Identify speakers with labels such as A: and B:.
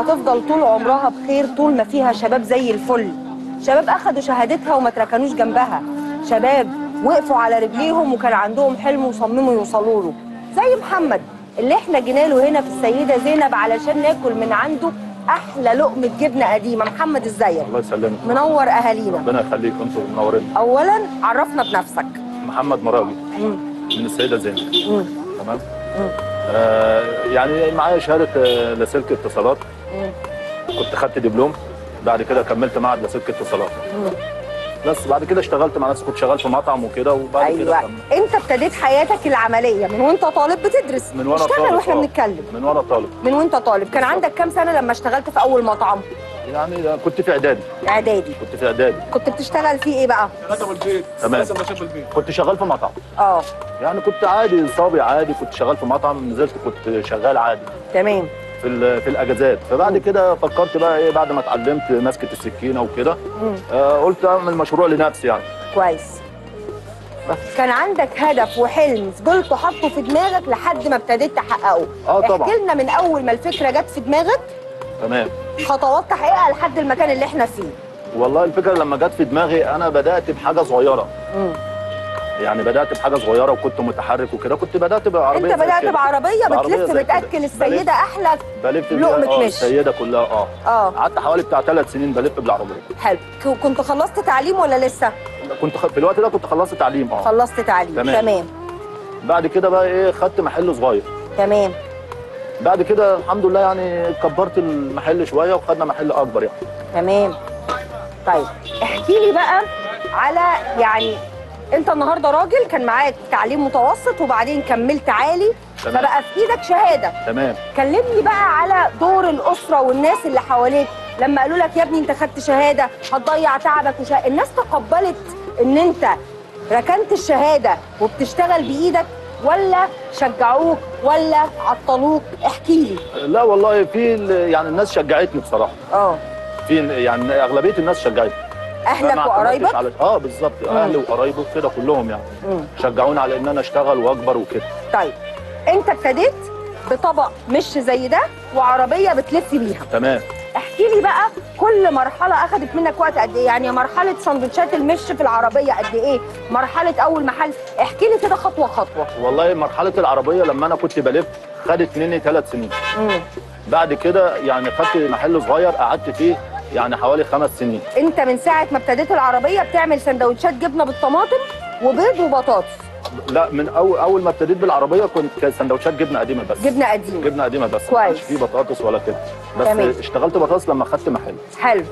A: هتفضل طول عمرها بخير طول ما فيها شباب زي الفل. شباب أخدوا شهادتها وما تركنوش جنبها. شباب وقفوا على رجليهم وكان عندهم حلم وصمموا يوصلوا له. زي محمد اللي إحنا جينا له هنا في السيدة زينب علشان ناكل من عنده أحلى لقمة جبنة قديمة. محمد إزيك؟
B: الله يسلمك.
A: منور أهالينا.
B: ربنا يخليك أنتوا منورين.
A: اولا عرفنا بنفسك.
B: محمد مراوي. من السيدة زينب. تمام؟ آه يعني معايا شهادة آه، لاسلكي اتصالات. كنت خدت دبلوم بعد كده كملت معهد لاسلكي اتصالات. بس بعد كده اشتغلت مع ناس كنت شغال في مطعم وكده وبعد كده
A: أيوه.
B: كملت.
A: أنت ابتديت حياتك العملية من وأنت طالب بتدرس.
B: من وأنا
A: اشتغل
B: طالب
A: وإحنا
B: آه.
A: بنتكلم؟
B: من وأنا طالب.
A: من وأنت طالب. كان. عندك كام سنة لما اشتغلت في أول مطعم؟
B: يعني كنت في إعدادي.
A: إعدادي.
B: كنت في إعدادي.
A: كنت بتشتغل فيه إيه بقى؟
C: بالبيت
B: تمام.
C: بالبيت
B: كنت شغال في مطعم.
A: آه.
B: يعني كنت عادي صابي عادي كنت شغال في مطعم نزلت كنت شغال عادي.
A: تمام.
B: في في الأجازات. فبعد كده فكرت بقى إيه بعد ما اتعلمت مسكة السكينة وكده. آه قلت أعمل مشروع لنفسي يعني.
A: كويس. كان عندك هدف وحلم فضلت حاطه في دماغك لحد ما ابتديت تحققه.
B: آه طبعا.
A: احكي لنا من أول ما الفكرة جت في دماغك.
B: تمام.
A: خطوات تحقيقها لحد المكان اللي إحنا فيه.
B: والله الفكرة لما جت في دماغي أنا بدأت بحاجة صغيرة.
A: مم.
B: يعني بدأت بحاجة صغيرة وكنت متحرك وكده. كنت بدأت
A: بعربية
B: أنت
A: بدأت.
B: بعربية؟
A: بتلف. بتأكل السيدة أحلى
B: بلف
A: لقمة
B: بيها- آه
A: مش.
B: السيدة كلها آه.
A: آه.
B: قعدت حوالي بتاع ثلاث سنين بلف بالعربية.
A: حلو. كنت خلصت تعليم ولا لسه؟
B: كنت خ... في الوقت ده كنت خلصت تعليم آه.
A: خلصت تعليم.
B: تمام.
A: تمام.
B: بعد كده بقى إيه خدت محل صغير.
A: تمام.
B: بعد كده الحمد لله يعني كبرت المحل شوية وخدنا محل أكبر يعني.
A: تمام. طيب احكي لي بقى على يعني انت النهارده راجل كان معاك تعليم متوسط وبعدين كملت عالي
B: تمام.
A: فبقى في إيدك شهاده.
B: تمام.
A: كلمني بقى على دور الاسره والناس اللي حواليك. لما قالوا لك يا ابني انت خدت شهاده هتضيع تعبك وشا... الناس تقبلت ان انت ركنت الشهاده وبتشتغل بإيدك ولا شجعوك ولا عطلوك؟ احكي لي.
B: لا والله في يعني الناس شجعتني بصراحة.
A: آه.
B: في يعني أغلبية الناس شجعتني. أهلك
A: وقرايبك؟
B: على آه بالظبط. أهلي وقرايبي كده كلهم يعني.
A: مم.
B: شجعوني على إن أنا أشتغل وأكبر وكده.
A: طيب أنت ابتديت بطبق مش زي ده وعربية بتلف بيها.
B: تمام.
A: احكي لي بقى كل مرحلة اخذت منك وقت قد إيه؟ يعني مرحلة سندوتشات المش في العربية قد إيه؟ مرحلة أول محل. احكي لي كده خطوة خطوة.
B: والله مرحلة العربية لما أنا كنت بلف خدت مني ثلاث سنين.
A: مم.
B: بعد كده يعني خدت محل صغير قعدت فيه يعني حوالي خمس سنين.
A: انت من ساعة ما ابتديت العربية بتعمل سندوتشات جبنة بالطماطم وبيض وبطاطس.
B: لا من اول أول ما ابتديت بالعربية كنت كانت سندوتشات جبنة قديمة بس.
A: جبنة قديمة.
B: جبنة قديمة بس. ما
A: كويس.
B: كانش فيه بطاطس ولا كده. بس
A: تمام.
B: اشتغلت بطاطس لما خدت محل.
A: حلو.